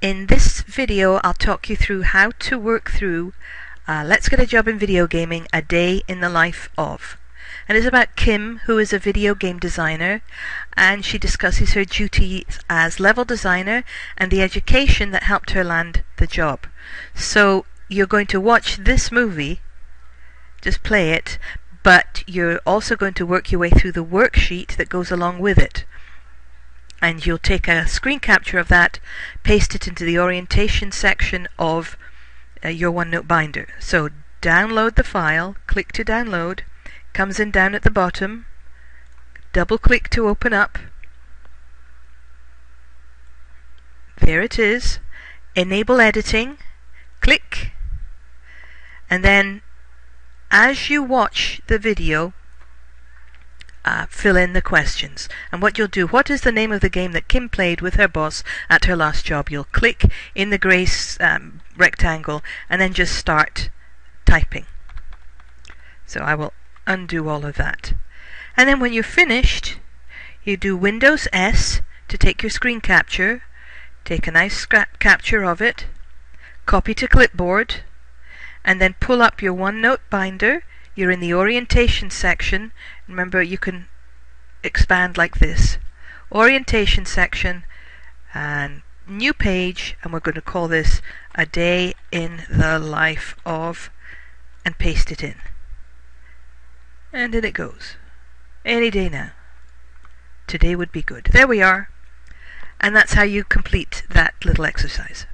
In this video I'll talk you through how to work through uh, Let's Get a Job in Video Gaming A Day in the Life of. And it's about Kim, who is a video game designer, and she discusses her duties as level designer and the education that helped her land the job. So you're going to watch this movie, just play it, but you're also going to work your way through the worksheet that goes along with it and you'll take a screen capture of that, paste it into the orientation section of uh, your OneNote binder. So download the file, click to download, comes in down at the bottom, double click to open up. There it is. Enable editing, click, and then as you watch the video, uh, fill in the questions. And what you'll do, what is the name of the game that Kim played with her boss at her last job? You'll click in the grey um, rectangle and then just start typing. So I will undo all of that. And then when you're finished, you do Windows S to take your screen capture, take a nice scrap capture of it, copy to clipboard, and then pull up your OneNote binder you're in the orientation section. Remember, you can expand like this. Orientation section and new page, and we're going to call this a day in the life of, and paste it in. And in it goes. Any day now. Today would be good. There we are. And that's how you complete that little exercise.